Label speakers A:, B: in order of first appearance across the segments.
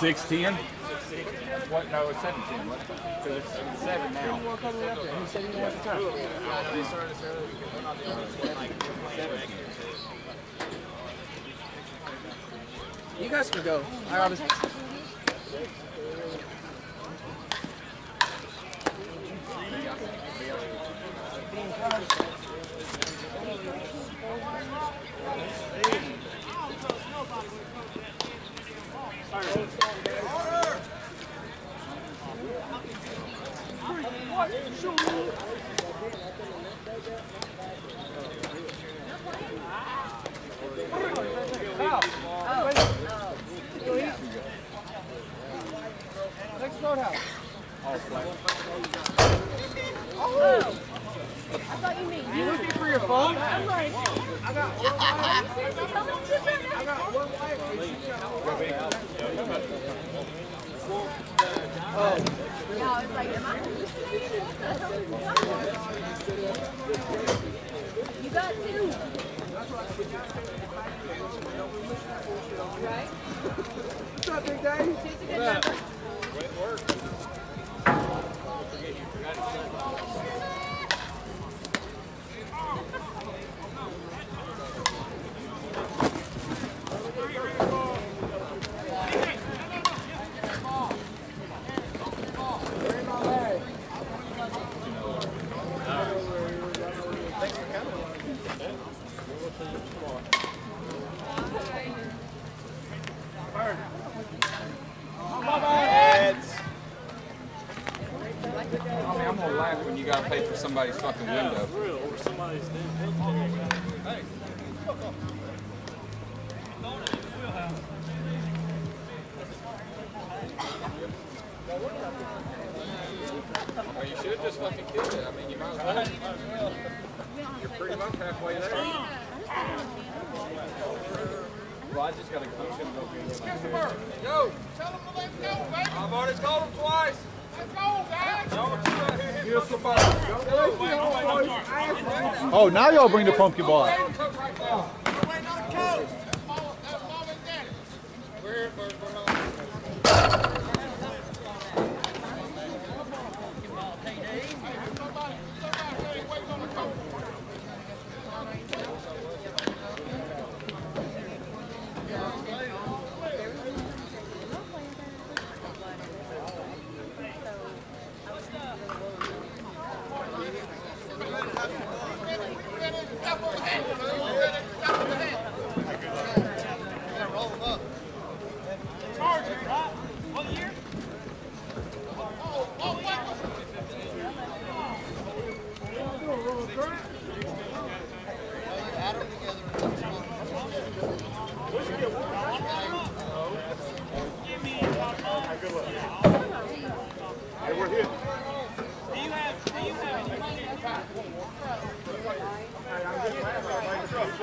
A: Six ten. What? No, it's seven ten. Because it's seven now.
B: He said he didn't want the time. You guys can go. I obviously. Next roadhouse.
C: I thought you mean
B: You looking for your phone?
C: I'm like,
B: I got one wife.
C: tell them to sit down.
B: I got one wife.
C: No, it's like, am I hallucinating? You got two. Right?
B: What's up, Big?
C: Two's a good number.
A: I mean, I'm gonna laugh when you gotta pay for somebody's fucking
D: Now y'all bring the pumpkin ball.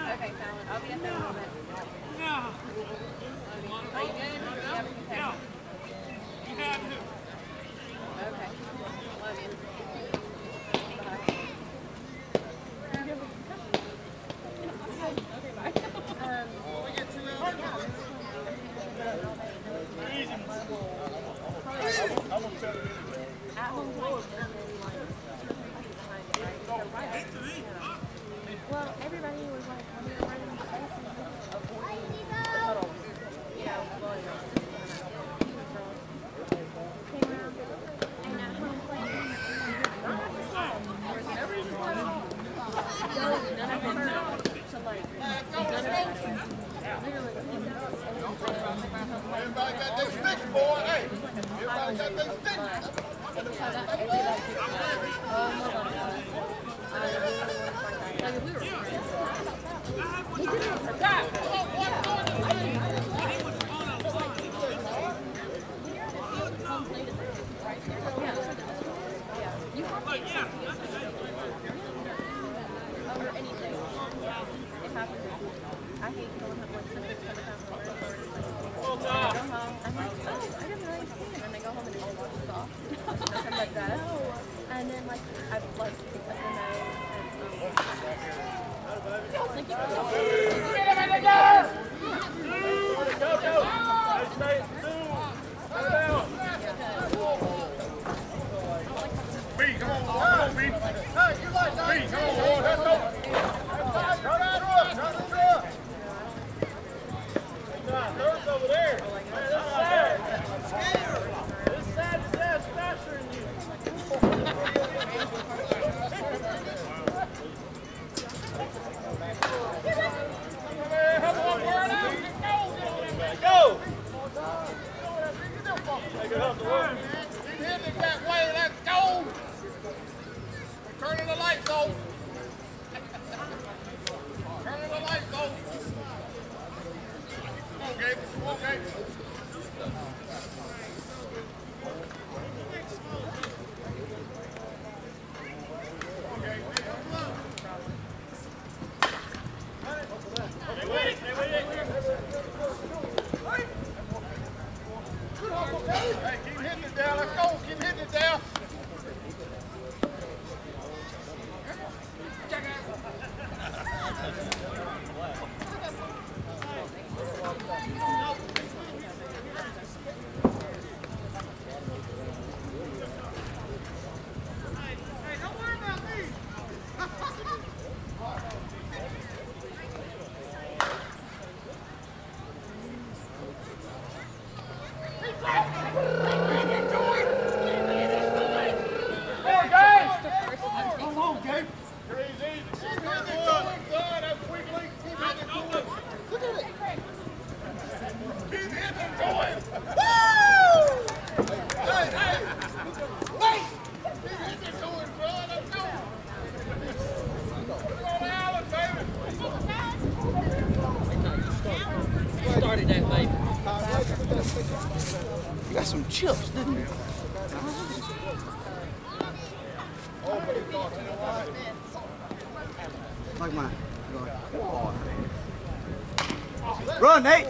C: Okay, Fallon, I'll be up there in a little bit. Are you good? Yep, okay. Okay.
E: on,
C: Nate.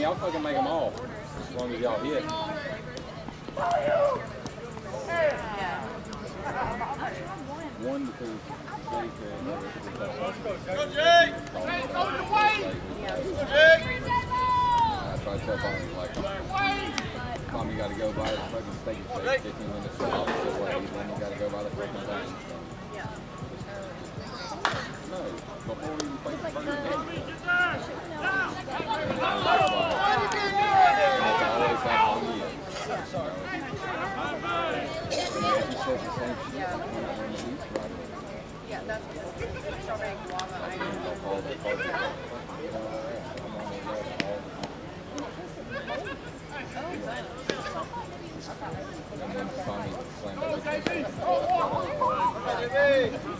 A: me. I'll fucking make them all. Tommy slammed it.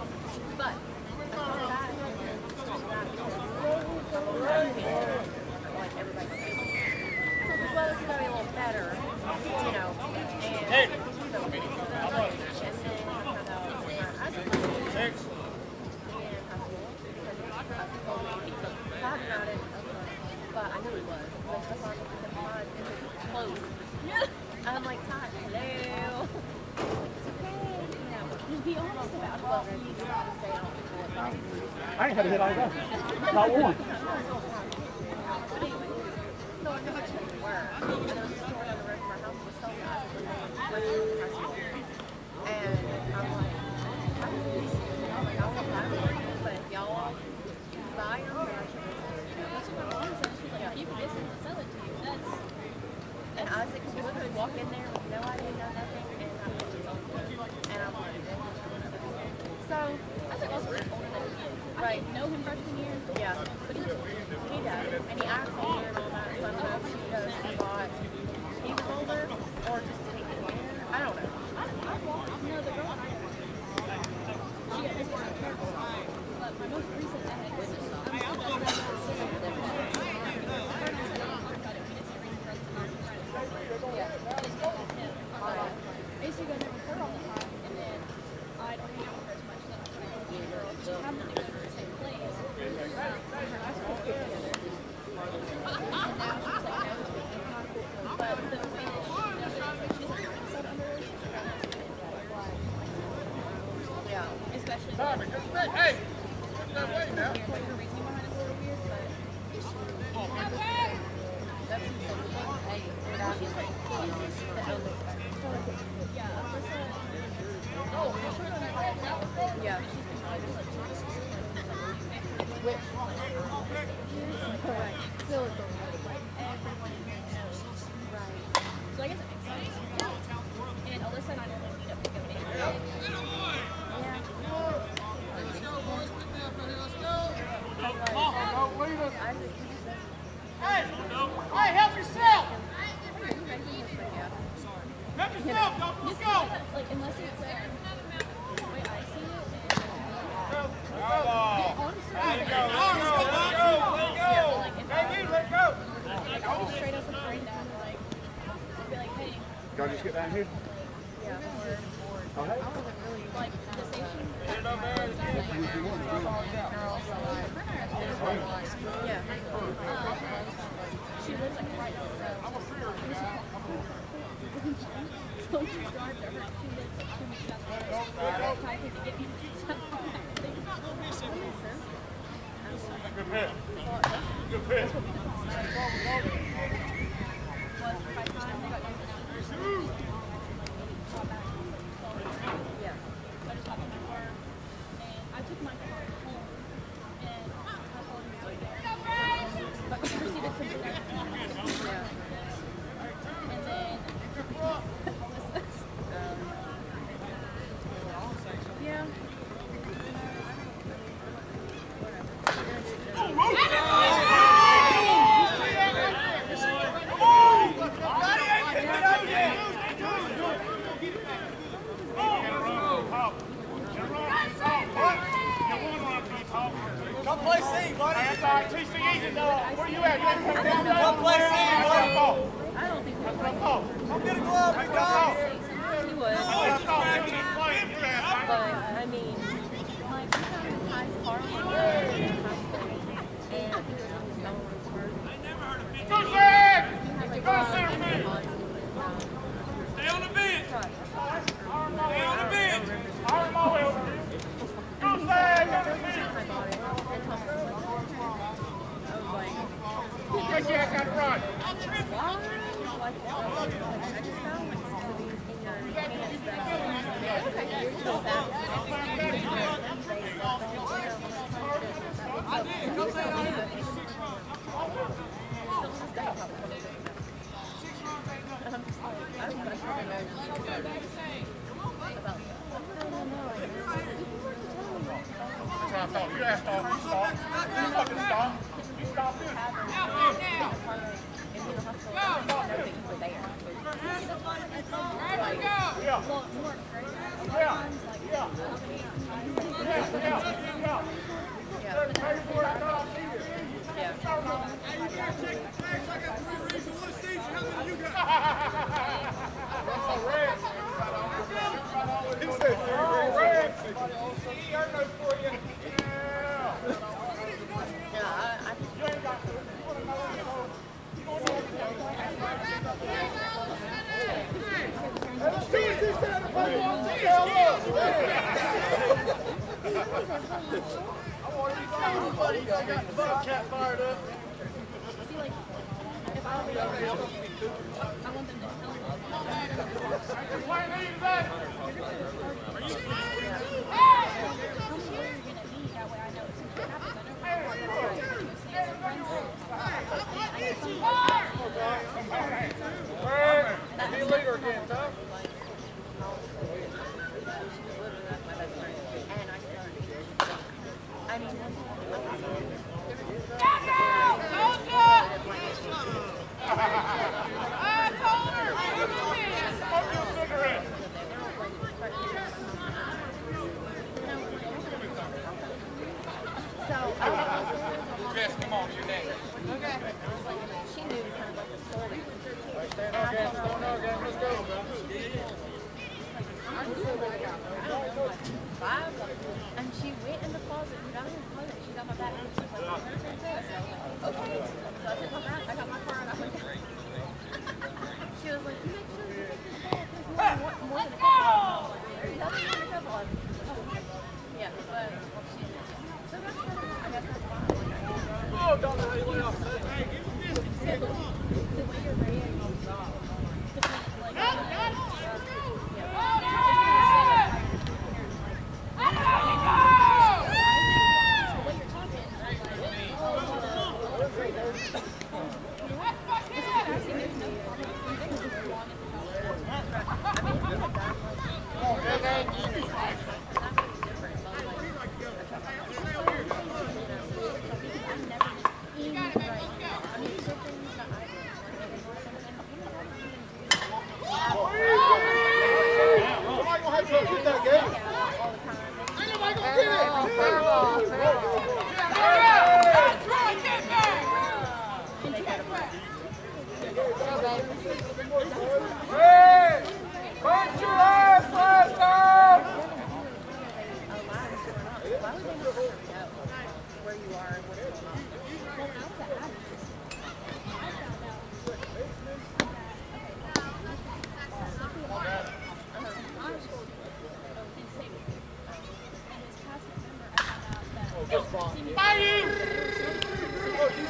C: better, you know. And, so.
A: Good
C: pitch.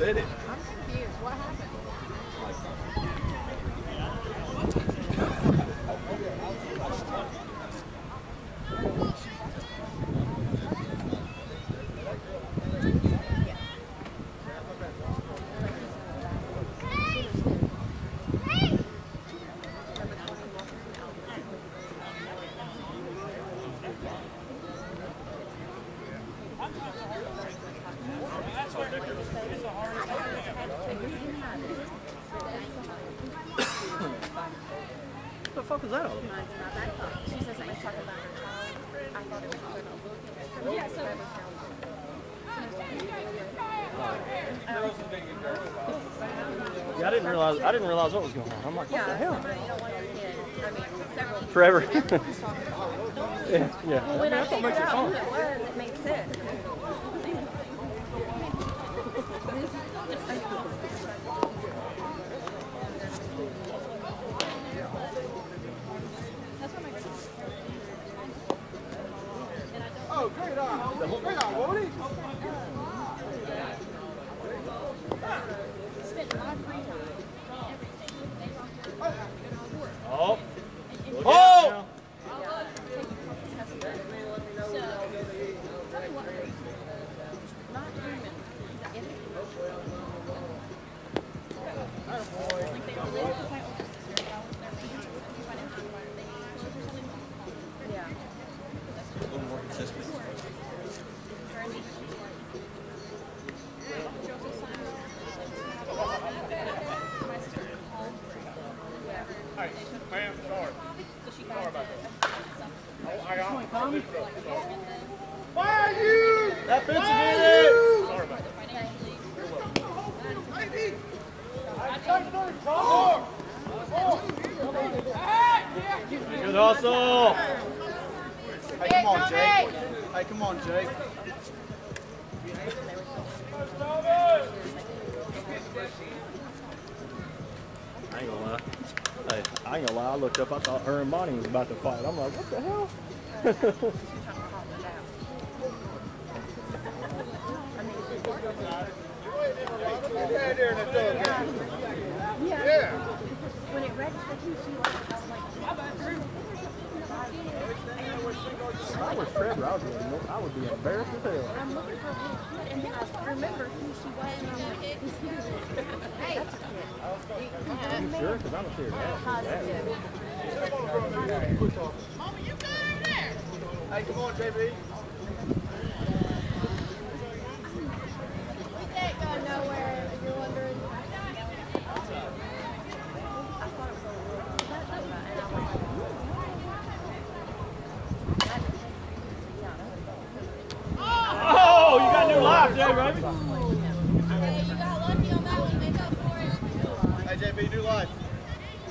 C: said
F: it.
C: I'm confused. What happened?
B: realize what was going on. I'm like, what
C: yeah,
B: the hell?
C: I mean,
B: Forever. yeah, yeah.
C: Well, when I,
B: I
C: figured out who it was,
F: assessment. I
B: looked up, I thought Ermani was about to fight. I'm like, what the hell?
C: Yeah.
G: When it registered who she was, I was like,
B: I was Trevor, I would be embarrassed as hell.
G: I'm looking for her and then I remember who she was. And hey,
B: you sure? Because
G: I
H: don't care. Mama, you
C: go
I: over there.
C: Hey,
J: come
B: on, JB. We can't
J: go
C: nowhere.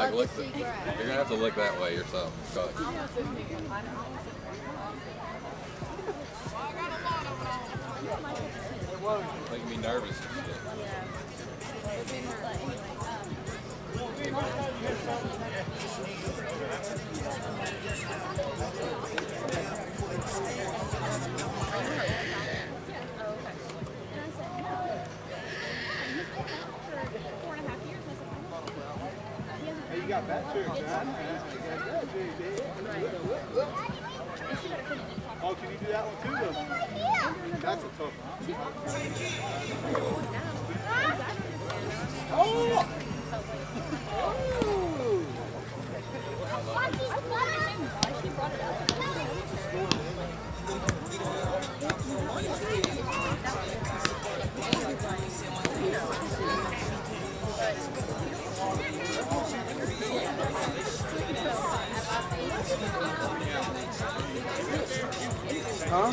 C: like look. The, you're gonna have to look that way yourself.
A: Oh, can you do that one too, though? That's a tough one.
B: Oh! she
A: Huh?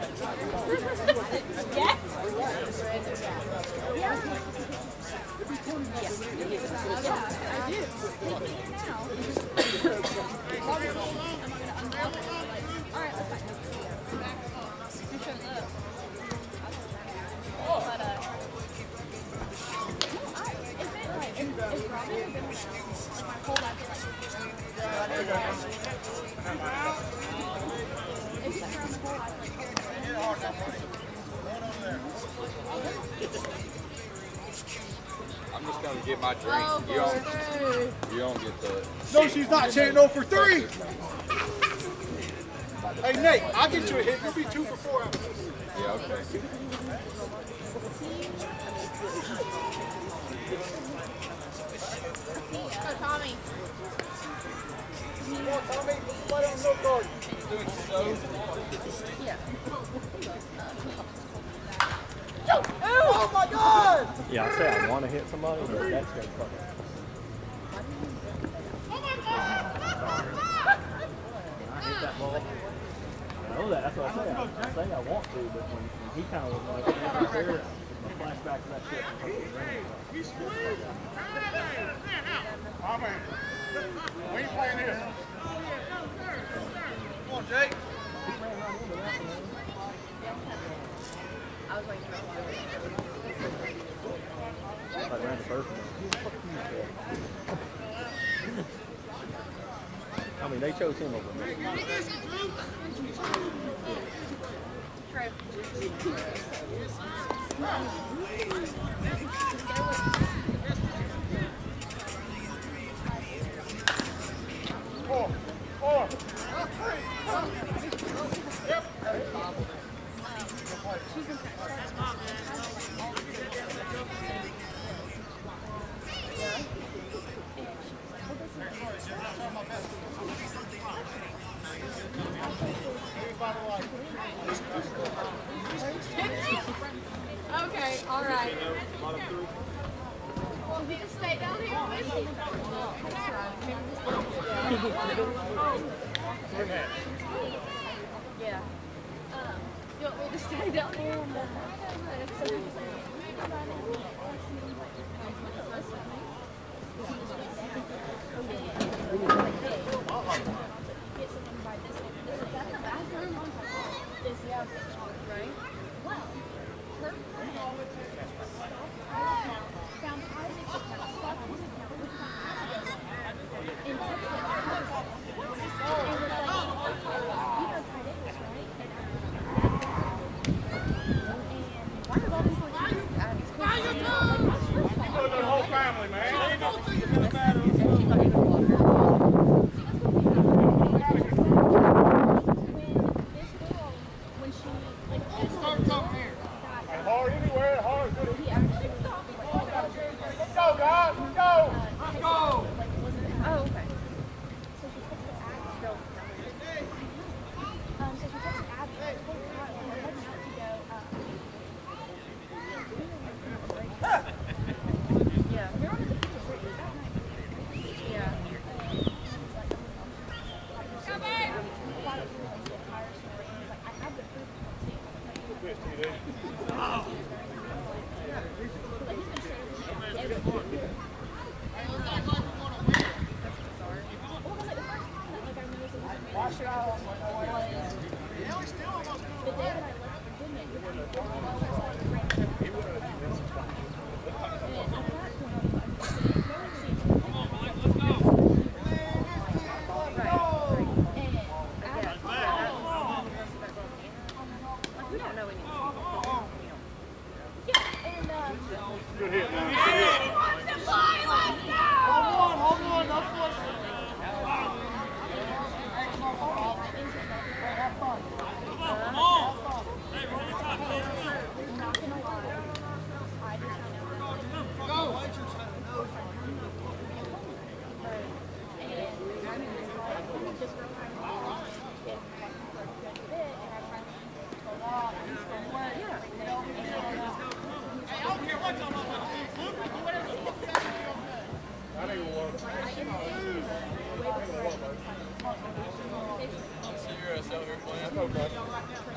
C: I'm just gonna get my drink. Oh, you don't. You don't get the.
A: No, she's not. She ain't no for three. Hey, Nate, I'll get you a hit. You'll be two for four.
C: Yeah. Okay.
B: Oh, Tommy.
A: Come on, Tommy. Play on no guard.
K: Yeah. Ew.
A: Oh my god!
C: Yeah, I say I want to hit somebody, but that's gonna fucking. I know that, that's what I say. I, I say I want to, but when, when he kind of was like, I'm there, my flashback to that shit.
B: He's squeezed! Auburn, we ain't playing this. Come on, Jake.
L: I was
C: like, around the. I mean, they chose him over me.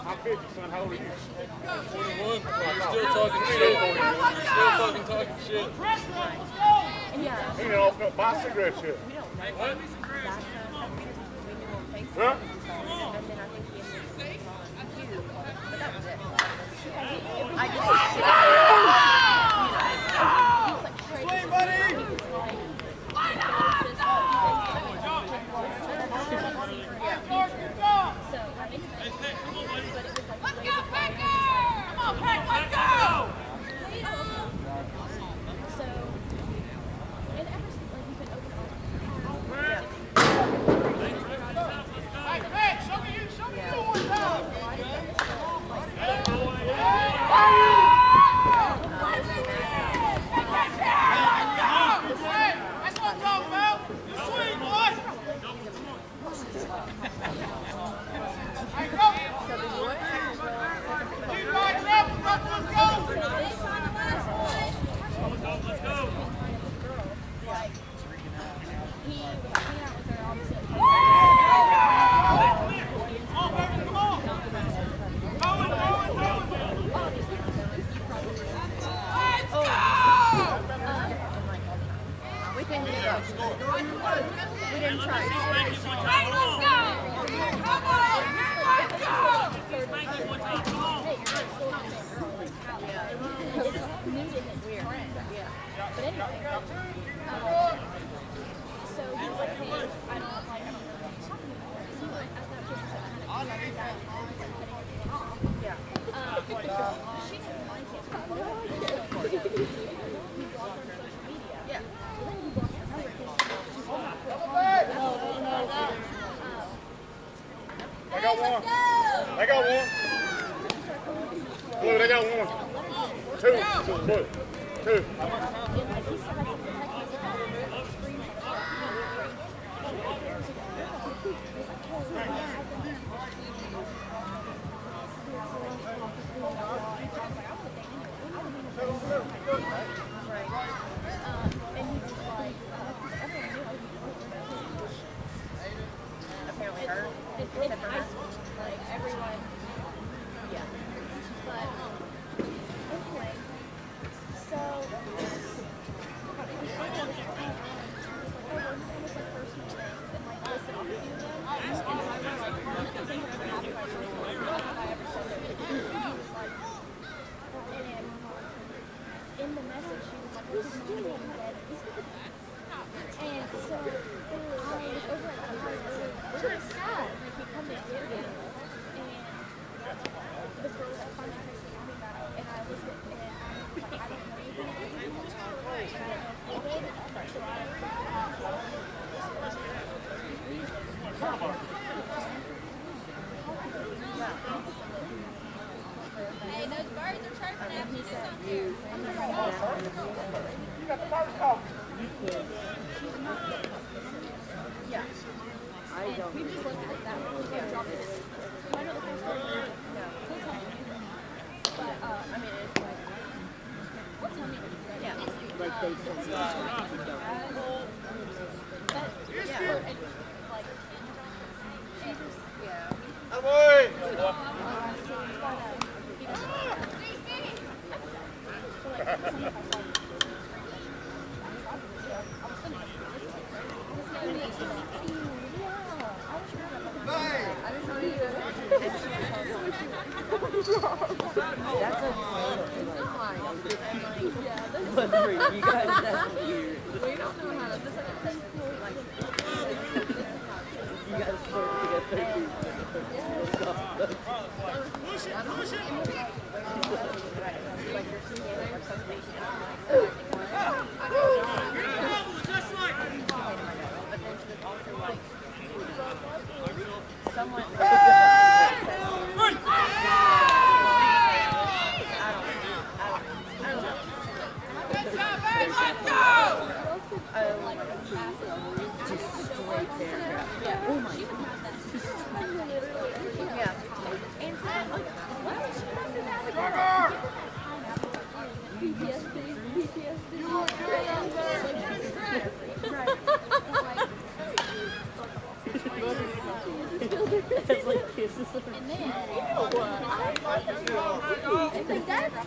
M: I
B: How old are you?
A: 41. You're still talking shit. Still fucking talking shit.
L: Yeah. You know,
F: no,
C: shit. We don't
F: Huh?
C: Just. That's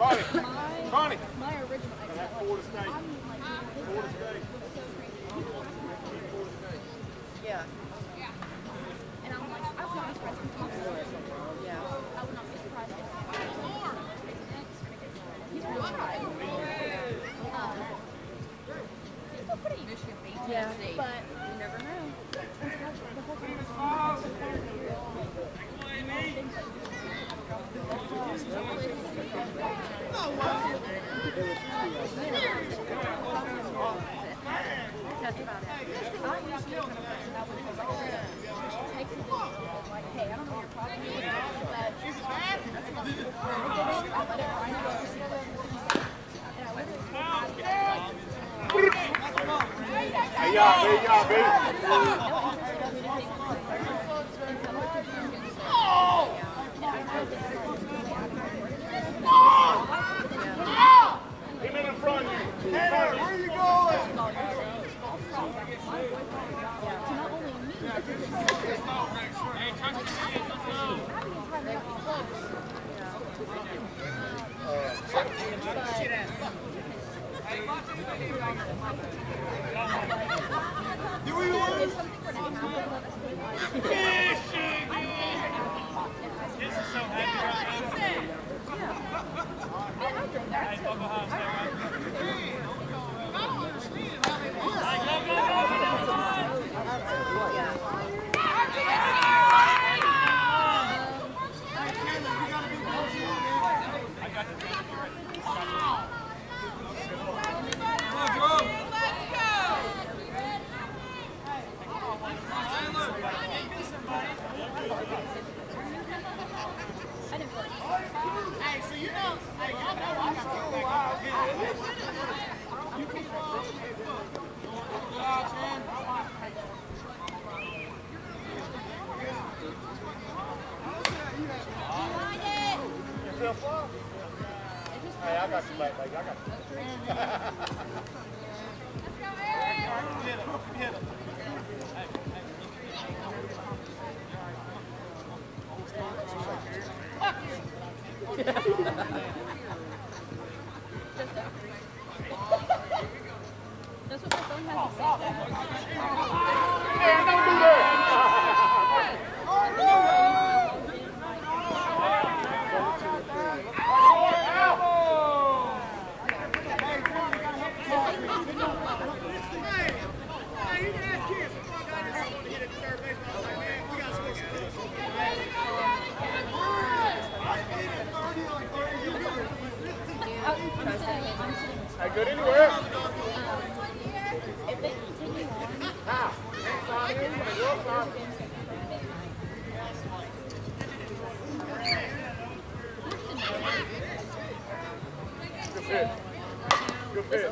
N: Bonnie,
O: my,
N: Bonnie.
O: My original exit.
C: Florida
O: State. I'm like, Florida State.
C: Yeah.